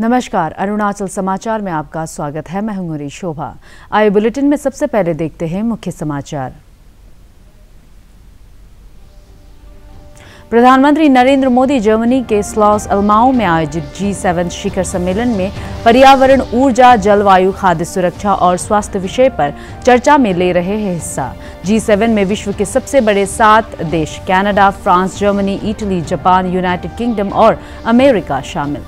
नमस्कार अरुणाचल समाचार में आपका स्वागत है। मैं हूँ शोभा। आए बुलेटिन में सबसे पहले देखते हैं मुख्य समाचार। प्रधानमंत्री नरेंद्र मोदी जर्मनी के स्लॉस अलमाओ में आयोजित जी सेवन शिखर सम्मेलन में पर्यावरण ऊर्जा जलवायु खाद्य सुरक्षा और स्वास्थ्य विषय पर चर्चा में ले रहे हैं हिस्सा। जी सेवन में विश्व के सबसे बड़े सात देश Canada, France Germany Italy Japan United Kingdom और अमेरिका शामिल।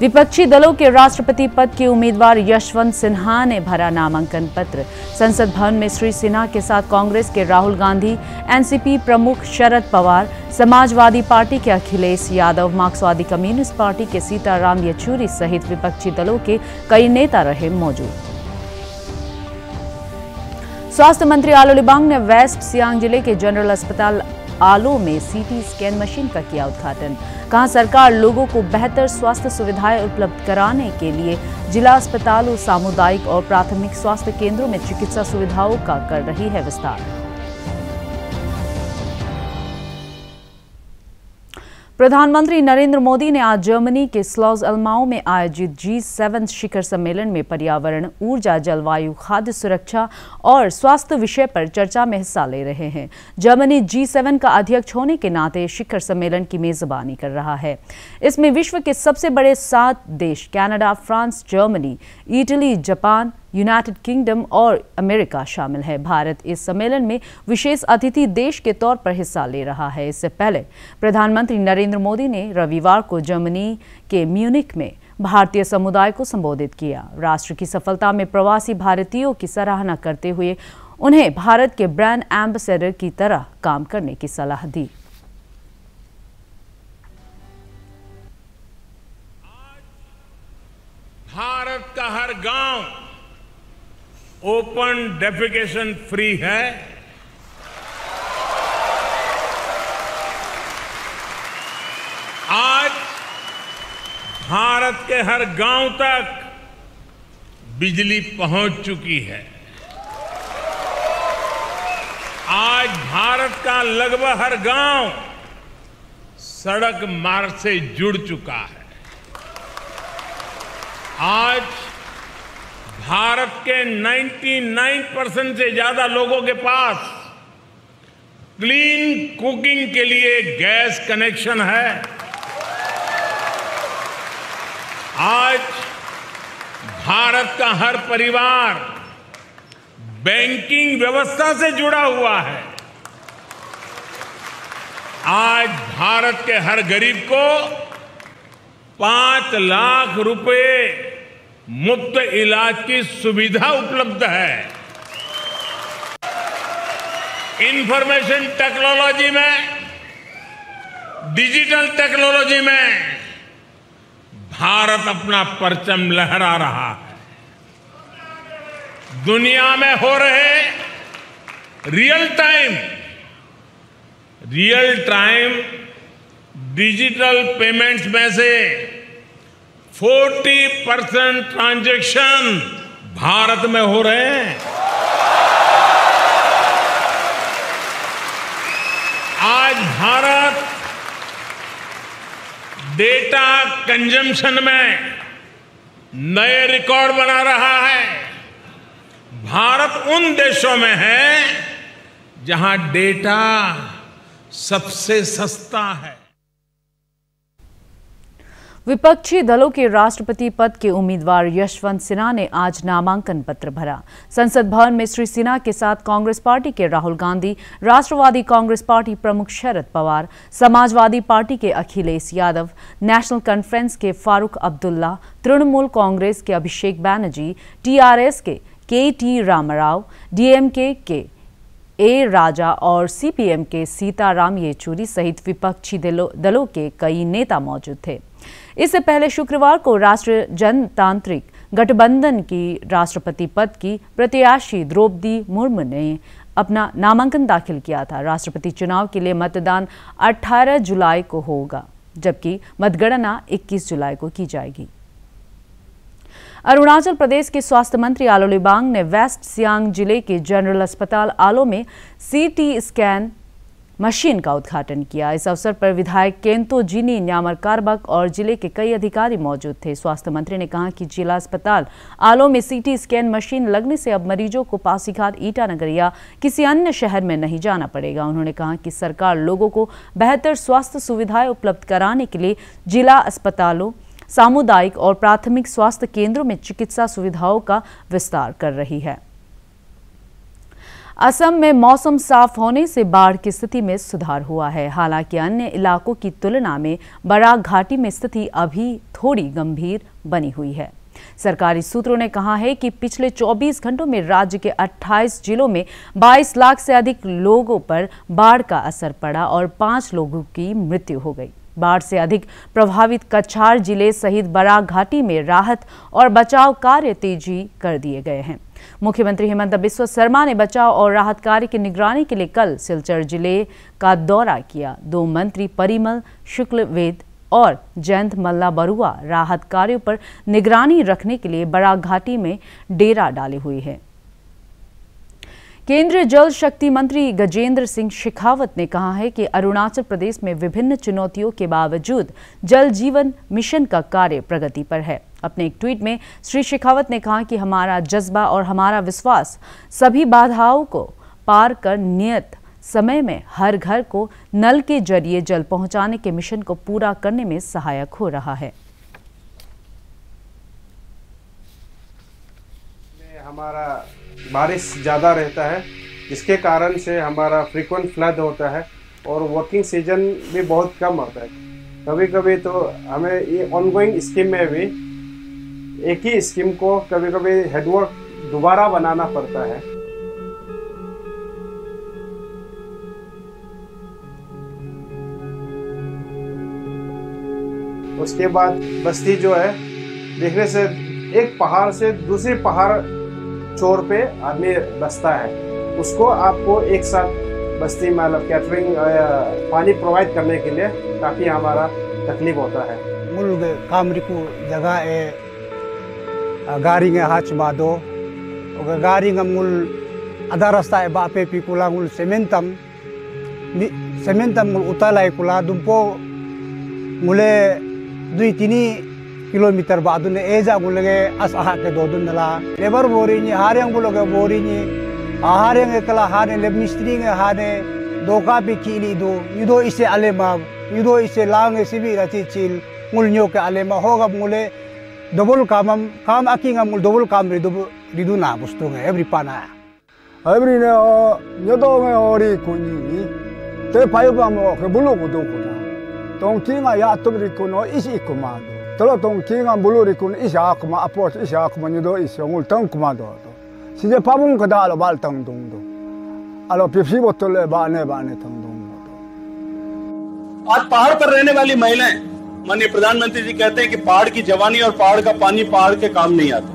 विपक्षी दलों के राष्ट्रपति पद के उम्मीदवार यशवंत सिन्हा ने भरा नामांकन पत्र। संसद भवन में श्री सिन्हा के साथ कांग्रेस के राहुल गांधी, एनसीपी प्रमुख शरद पवार, समाजवादी पार्टी के अखिलेश यादव, मार्क्सवादी कम्युनिस्ट पार्टी के सीताराम येचूरी सहित विपक्षी दलों के कई नेता रहे मौजूद। स्वास्थ्य मंत्री आलो लिबांग ने वेस्ट सियांग ज़िले के जनरल अस्पताल आलो में सीटी स्कैन मशीन का किया उद्घाटन। कहा, सरकार लोगों को बेहतर स्वास्थ्य सुविधाएँ उपलब्ध कराने के लिए जिला अस्पतालों, सामुदायिक और प्राथमिक स्वास्थ्य केंद्रों में चिकित्सा सुविधाओं का कर रही है विस्तार। प्रधानमंत्री नरेंद्र मोदी ने आज जर्मनी के स्लॉज अल्माओ में आयोजित जी सेवन शिखर सम्मेलन में पर्यावरण ऊर्जा जलवायु खाद्य सुरक्षा और स्वास्थ्य विषय पर चर्चा में हिस्सा ले रहे हैं। जर्मनी जी सेवन का अध्यक्ष होने के नाते शिखर सम्मेलन की मेजबानी कर रहा है। इसमें विश्व के सबसे बड़े सात देश Canada, France Germany Italy Japan United Kingdom और अमेरिका शामिल है। भारत इस सम्मेलन में विशेष अतिथि देश के तौर पर हिस्सा ले रहा है। इससे पहले प्रधानमंत्री नरेंद्र मोदी ने रविवार को जर्मनी के म्यूनिक में भारतीय समुदाय को संबोधित किया। राष्ट्र की सफलता में प्रवासी भारतीयों की सराहना करते हुए उन्हें भारत के ब्रांड एम्बेसडर की तरह काम करने की सलाह दी। भारत का हर गाँव ओपन डेफिकेशन फ्री है। आज भारत के हर गाँव तक बिजली पहुँच चुकी है। आज भारत का लगभग हर गाँव सड़क मार्ग से जुड़ चुका है। आज भारत के 99 परसेंट से ज़्यादा लोगों के पास क्लीन कुकिंग के लिए गैस कनेक्शन है। आज भारत का हर परिवार बैंकिंग व्यवस्था से जुड़ा हुआ है। आज भारत के हर गरीब को पाँच लाख रुपए मुफ़्त इलाज की सुविधा उपलब्ध है। इंफॉर्मेशन टेक्नोलॉजी में डिजिटल टेक्नोलॉजी में, भारत अपना परचम लहरा रहा है। दुनिया में हो रहे real time real time digital payments में से 40 परसेंट ट्रांजेक्शन भारत में हो रहे हैं। आज भारत डेटा कंजम्पशन में नए रिकॉर्ड बना रहा है। भारत उन देशों में है जहाँ डेटा सबसे सस्ता है। विपक्षी दलों के राष्ट्रपति पद के उम्मीदवार यशवंत सिन्हा ने आज नामांकन पत्र भरा। संसद भवन में श्री सिन्हा के साथ कांग्रेस पार्टी के राहुल गांधी, राष्ट्रवादी कांग्रेस पार्टी प्रमुख शरद पवार, समाजवादी पार्टी के अखिलेश यादव, नेशनल कॉन्फ्रेंस के फारूक अब्दुल्ला, तृणमूल कांग्रेस के अभिषेक बैनर्जी, टीआरएस के के टी रामाराव, डीएमके के ए राजा और सीपीएम के सीताराम येचूरी सहित विपक्षी दलों के कई नेता मौजूद थे। इससे पहले शुक्रवार को राष्ट्रीय जनतांत्रिक गठबंधन की राष्ट्रपति पद की प्रत्याशी द्रौपदी मुर्मू ने अपना नामांकन दाखिल किया था। राष्ट्रपति चुनाव के लिए मतदान 18 जुलाई को होगा, जबकि मतगणना 21 जुलाई को की जाएगी। अरुणाचल प्रदेश के स्वास्थ्य मंत्री आलो लिबांग ने वेस्ट सियांग ज़िले के जनरल अस्पताल आलो में सीटी स्कैन मशीन का उद्घाटन किया। इस अवसर पर विधायक केंतो जिनी न्यामर कारबक और ज़िले के कई अधिकारी मौजूद थे। स्वास्थ्य मंत्री ने कहा कि जिला अस्पताल आलो में सीटी स्कैन मशीन लगने से अब मरीजों को पासीघाट ईटानगर या किसी अन्य शहर में नहीं जाना पड़ेगा। उन्होंने कहा कि सरकार लोगों को बेहतर स्वास्थ्य सुविधाएँ उपलब्ध कराने के लिए जिला अस्पतालों, सामुदायिक और प्राथमिक स्वास्थ्य केंद्रों में चिकित्सा सुविधाओं का विस्तार कर रही है। असम में मौसम साफ़ होने से बाढ़ की स्थिति में सुधार हुआ है। हालाँकि अन्य इलाकों की तुलना में बराक घाटी में स्थिति अभी थोड़ी गंभीर बनी हुई है। सरकारी सूत्रों ने कहा है कि पिछले 24 घंटों में राज्य के 28 जिलों में 22 लाख से अधिक लोगों पर बाढ़ का असर पड़ा और पाँच लोगों की मृत्यु हो गई। बाढ़ से अधिक प्रभावित कछार ज़िले सहित बराक घाटी में राहत और बचाव कार्य तेज़ी कर दिए गए हैं। मुख्यमंत्री हेमंत बिस्व शर्मा ने बचाव और राहत कार्य की निगरानी के लिए कल सिलचर ज़िले का दौरा किया। दो मंत्री परिमल, शुक्लवेद और जयंत मल्ला बरुआ राहत कार्यों पर निगरानी रखने के लिए बड़ा घाटी में डेरा डाले हुए हैं। केंद्रीय जल शक्ति मंत्री गजेंद्र सिंह शेखावत ने कहा है कि अरुणाचल प्रदेश में विभिन्न चुनौतियों के बावजूद जल जीवन मिशन का कार्य प्रगति पर है। अपने एक ट्वीट में श्री शेखावत ने कहा कि हमारा जज्बा और हमारा विश्वास सभी बाधाओं को पार कर नियत समय में हर घर को नल के ज़रिए जल पहुँचाने के मिशन को पूरा करने में सहायक हो रहा है। हमारा बारिश ज़्यादा रहता है, जिसके कारण से हमारा फ्रीक्वेंट फ्लड होता है और वर्किंग सीज़न भी बहुत कम होता है। कभी कभी तो हमें ये ऑनगोइंग स्कीम में भी एक ही स्कीम को कभी कभी हेडवर्क दोबारा बनाना पड़ता है। उसके बाद बस्ती जो है, देखने से एक पहाड़ से दूसरे पहाड़ चोर पे आदमी बसता है। उसको आपको एक साथ बस्ती मतलब कैटरिंग पानी प्रोवाइड करने के लिए काफ़ी हमारा तकलीफ़ होता है। मुल कामरिकु जगह है गाड़ी में हाथ मादो गाड़ी का मुल आधा रास्ता है बापे पिकुला मुल सेमेंटम। सेमेंटम मुल उतालाई कुला। दुम्पो मुले दुई तिनी lebar bori ni haryang buloge bori ni aharyang ekala hane leb mistri nge hane doka pe kili do yudo ise alema yudo ise lang sibi rati chil mul nyo ke alema hoga mule double kamam kam akinga mul double kam ridu ridu na bustu nge every pana every ne nyodo nge ori kunyi te payo ba mo ke bulo ko do ko na tong tinga ya to ri ko no isi ko ma do tolo tong kinga buluri kun isa kuma apot isa kuma nyudo isa ngul kuma do do sije pabung kada alo bal tang dung do. Alo Pepsi बोतल बाने बाने तंग दूंग आज पहाड़ पर रहने वाली महिलाएँ, माननीय प्रधानमंत्री जी कहते हैं कि पहाड़ की जवानी और पहाड़ का पानी पहाड़ के काम नहीं आते।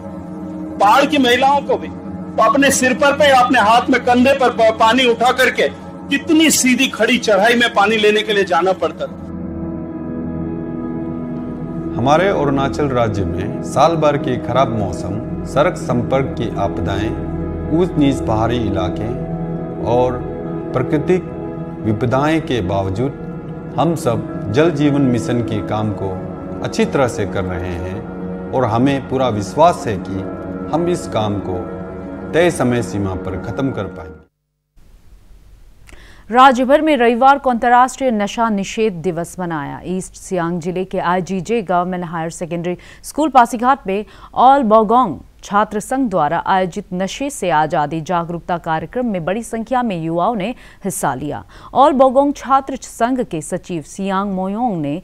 पहाड़ की महिलाओं को भी तो अपने सिर पर पे, अपने हाथ में कंधे पर पानी उठा करके कितनी सीधी खड़ी चढ़ाई में पानी लेने के लिए जाना पड़ता था। हमारे अरुणाचल राज्य में साल भर के खराब मौसम, सड़क संपर्क की आपदाएँ, ऊंच नीच पहाड़ी इलाके और प्राकृतिक विपदाएँ के बावजूद हम सब जल जीवन मिशन के काम को अच्छी तरह से कर रहे हैं और हमें पूरा विश्वास है कि हम इस काम को तय समय सीमा पर खत्म कर पाएँगे। राज्य भर में रविवार को अंतर्राष्ट्रीय नशा निषेध दिवस मनाया। ईस्ट सियांग ज़िले के IGJ government higher secondary school Pasighat में ऑल बोगोंग छात्र संघ द्वारा आयोजित नशे से आज़ादी जागरूकता कार्यक्रम में बड़ी संख्या में युवाओं ने हिस्सा लिया। ऑल बोगोंग छात्र संघ के सचिव सियांग मोयोंग ने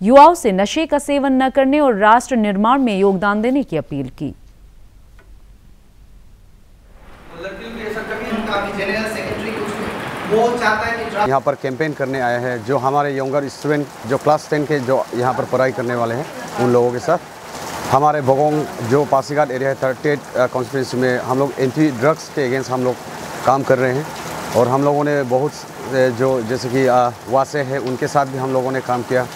युवाओं से नशे का सेवन न करने और राष्ट्र निर्माण में योगदान देने की अपील की। वो चाहता है कि यहाँ पर कैंपेन करने आया है, जो हमारे यंगर स्टूडेंट जो क्लास टेन के जो यहाँ पर पढ़ाई करने वाले हैं, उन लोगों के साथ। हमारे बोगोंग जो पासीघाट एरिया है थर्टी एट कॉन्स्टिट्यूंसी में हम लोग एंटी ड्रग्स के अगेंस्ट हम लोग काम कर रहे हैं। और हम लोगों ने बहुत जो जैसे कि वासे है, उनके साथ भी हम लोगों ने काम किया।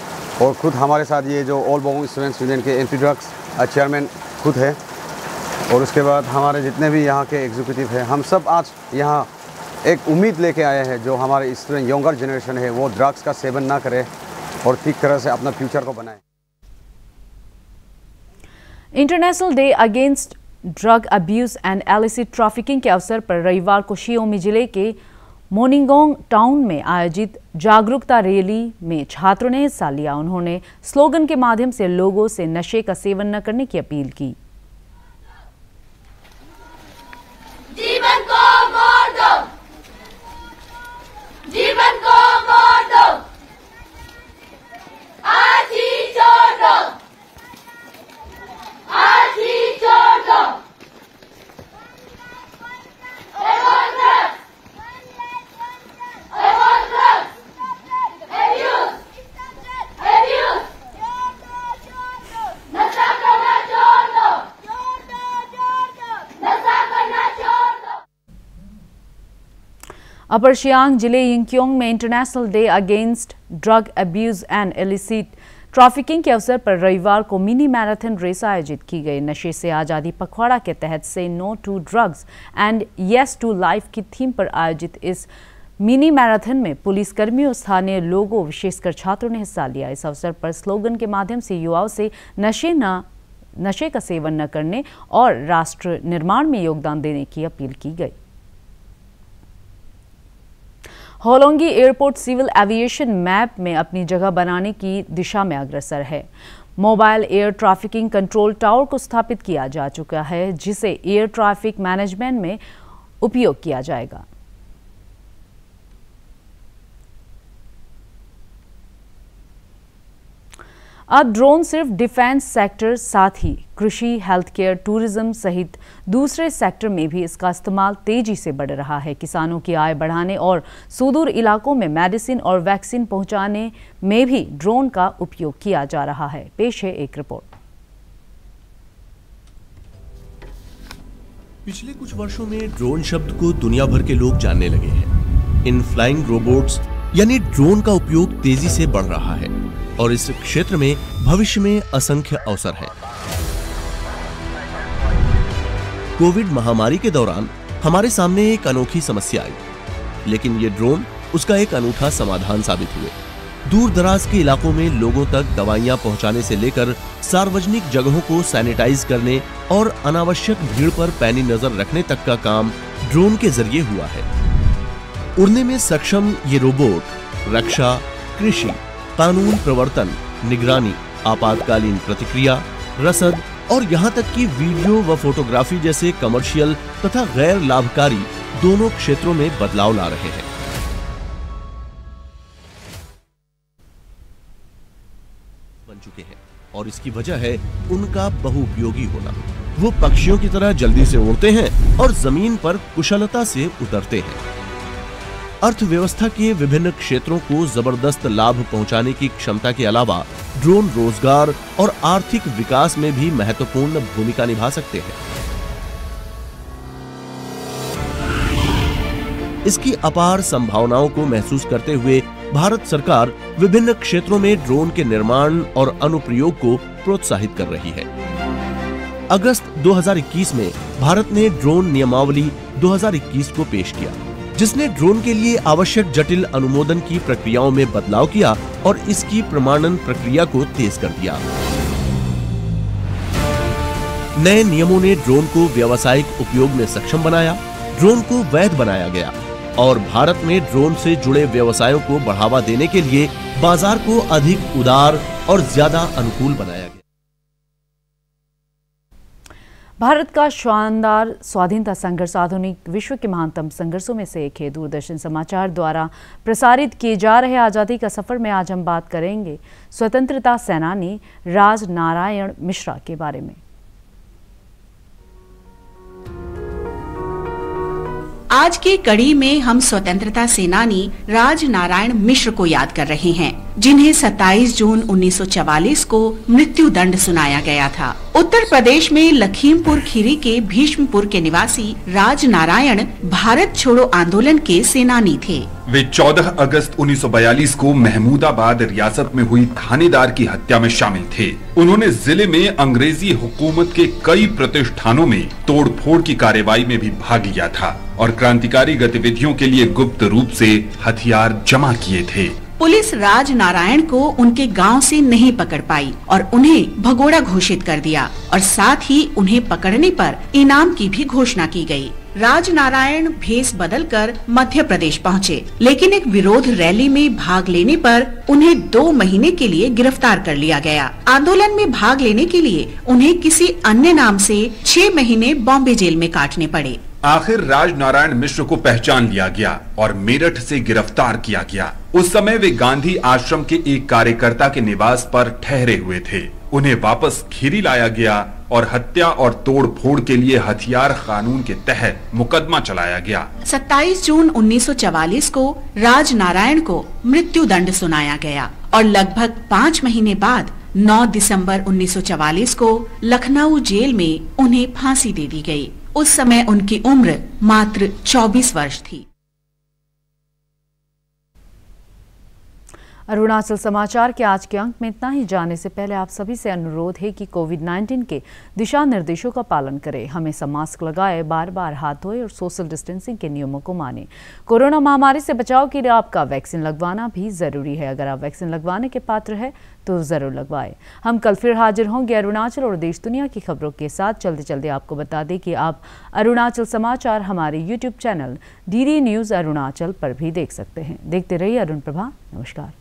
और खुद हमारे साथ ये जो ऑल बोगोंग स्टूडेंट्स यूनियन के एंटी ड्रग्स चेयरमैन खुद है। और उसके बाद हमारे जितने भी यहाँ के एग्जीक्यूटिव हैं, हम सब आज यहाँ एक उम्मीद लेके आए हैं जो हमारे स्टूडेंट यंगर जनरेशन है, वो ड्रग्स का सेवन ना करे और ठीक तरह से अपना फ्यूचर को बनाए। International day against drug abuse and illicit trafficking के अवसर पर रविवार को शियोमी ज़िले के मोनिंगोंग टाउन में आयोजित जागरूकता रैली में छात्रों ने हिस्सा लिया। उन्होंने स्लोगन के माध्यम से लोगों से नशे का सेवन न करने की अपील की जीवन को मोड़ दो जीवन को मोड़ दो आज ही छोड़ दो आज ही छोड़ दो I want drugs. I want drugs. Abuse. Abuse. नशा करना छोड़ दो नशा करना छोड़ दो अपर सियांग ज़िले यिंगक्योंग में international day against drug abuse and illicit trafficking के अवसर पर रविवार को मिनी मैराथन रेस आयोजित की गई। नशे से आज़ादी पखवाड़ा के तहत से no to drugs and yes to life की थीम पर आयोजित इस मिनी मैराथन में पुलिस कर्मियों स्थानीय लोगों, विशेषकर छात्रों ने हिस्सा लिया। इस अवसर पर स्लोगन के माध्यम से युवाओं से नशे न, नशे का सेवन न करने और राष्ट्र निर्माण में योगदान देने की अपील की गई। Hollongi airport civil aviation map में अपनी जगह बनाने की दिशा में अग्रसर है। Mobile air trafficking control tower को स्थापित किया जा चुका है, जिसे एयर ट्रैफ़िक मैनेजमेंट में उपयोग किया जाएगा। अब ड्रोन सिर्फ़ डिफेंस सेक्टर साथ ही कृषि हेल्थ केयर टूरिज़्म सहित दूसरे सेक्टर में भी इसका इस्तेमाल तेज़ी से बढ़ रहा है। किसानों की आय बढ़ाने और सुदूर इलाकों में मेडिसिन और वैक्सीन पहुँचाने में भी ड्रोन का उपयोग किया जा रहा है। पेश है एक रिपोर्ट। पिछले कुछ वर्षों में ड्रोन शब्द को दुनिया भर के लोग जानने लगे हैं। इन फ्लाइंग रोबोट्स यानी ड्रोन का उपयोग तेज़ी से बढ़ रहा है। और इस क्षेत्र में भविष्य में असंख्य अवसर हैं। कोविड महामारी के दौरान हमारे सामने एक अनोखी समस्या आई, लेकिन ये ड्रोन उसका एक अनूठा समाधान साबित हुए दूर दराज के इलाकों में लोगों तक दवाइयाँ पहुँचाने से लेकर सार्वजनिक जगहों को सैनिटाइज करने और अनावश्यक भीड़ पर पैनी नज़र रखने तक का काम ड्रोन के ज़रिए हुआ है उड़ने में सक्षम ये रोबोट रक्षा, कृषि कानून प्रवर्तन, निगरानी, आपातकालीन प्रतिक्रिया, रसद और यहाँ तक कि वीडियो व फोटोग्राफी जैसे कमर्शियल तथा गैर लाभकारी दोनों क्षेत्रों में बदलाव ला रहे हैं। बन चुके हैं और इसकी वजह है उनका बहुपयोगी होना। वो पक्षियों की तरह जल्दी से उड़ते हैं और ज़मीन पर कुशलता से उतरते हैं। अर्थव्यवस्था के विभिन्न क्षेत्रों को ज़बरदस्त लाभ पहुँचाने की क्षमता के अलावा ड्रोन रोज़गार और आर्थिक विकास में भी महत्वपूर्ण भूमिका निभा सकते हैं। इसकी अपार संभावनाओं को महसूस करते हुए भारत सरकार विभिन्न क्षेत्रों में ड्रोन के निर्माण और अनुप्रयोग को प्रोत्साहित कर रही है। अगस्त 2021 में भारत ने ड्रोन नियमावली 2021 को पेश किया। जिसने ड्रोन के लिए आवश्यक जटिल अनुमोदन की प्रक्रियाओं में बदलाव किया और इसकी प्रमाणन प्रक्रिया को तेज कर दिया। नए नियमों ने ड्रोन को व्यावसायिक उपयोग में सक्षम बनाया, ड्रोन को वैध बनाया गया और भारत में ड्रोन से जुड़े व्यवसायों को बढ़ावा देने के लिए बाज़ार को अधिक उदार और ज़्यादा अनुकूल बनाया गया। भारत का शानदार स्वाधीनता संघर्ष, आधुनिक विश्व के महानतम संघर्षों में से एक है। दूरदर्शन समाचार द्वारा प्रसारित किए जा रहे आज़ादी का सफ़र में आज हम बात करेंगे स्वतंत्रता सेनानी राज नारायण मिश्रा के बारे में। आज की कड़ी में हम स्वतंत्रता सेनानी राज नारायण मिश्र को याद कर रहे हैं, जिन्हें 27 जून 1944 को मृत्यु दंड सुनाया गया था। उत्तर प्रदेश में लखीमपुर खीरी के भीष्मपुर के निवासी राज नारायण भारत छोड़ो आंदोलन के सेनानी थे। वे 14 अगस्त 1942 को महमूदाबाद रियासत में हुई थानेदार की हत्या में शामिल थे। उन्होंने ज़िले में अंग्रेज़ी हुकूमत के कई प्रतिष्ठानों में तोड़फोड़ की कार्रवाई में भी भाग लिया था। और क्रांतिकारी गतिविधियों के लिए गुप्त रूप से हथियार जमा किए थे। पुलिस राज नारायण को उनके गाँव से नहीं पकड़ पाई और उन्हें भगोड़ा घोषित कर दिया और साथ ही उन्हें पकड़ने पर इनाम की भी घोषणा की गई। राज नारायण भेस बदल कर मध्य प्रदेश पहुँचे, लेकिन एक विरोध रैली में भाग लेने पर उन्हें दो महीने के लिए गिरफ़्तार कर लिया गया। आंदोलन में भाग लेने के लिए उन्हें किसी अन्य नाम से छह महीने बॉम्बे जेल में काटने पड़े। आखिर राज नारायण मिश्र को पहचान लिया गया और मेरठ से गिरफ़्तार किया गया। उस समय वे गांधी आश्रम के एक कार्यकर्ता के निवास पर ठहरे हुए थे। उन्हें वापस खीरी लाया गया और हत्या और तोड़ फोड़ के लिए हथियार कानून के तहत मुकदमा चलाया गया। 27 जून 1944 को राज नारायण को मृत्यु दंड सुनाया गया और लगभग पाँच महीने बाद 9 दिसंबर 1944 को लखनऊ जेल में उन्हें फांसी दे दी गई। उस समय उनकी उम्र मात्र 24 वर्ष थी। अरुणाचल समाचार के आज के अंक में इतना ही। जाने से पहले आप सभी से अनुरोध है कि कोविड 19 के दिशा निर्देशों का पालन करें। हमेशा मास्क लगाए बार बार हाथ धोए और सोशल डिस्टेंसिंग के नियमों को माने। कोरोना महामारी से बचाव के लिए आपका वैक्सीन लगवाना भी ज़रूरी है। अगर आप वैक्सीन लगवाने के पात्र है तो ज़रूर लगवाएँ। हम कल फिर हाजिर होंगे अरुणाचल और देश दुनिया की खबरों के साथ। चलते चलते आपको बता दें कि आप अरुणाचल समाचार हमारे YouTube channel D news Arunachal पर भी देख सकते हैं। देखते रहिए अरुण प्रभा, नमस्कार।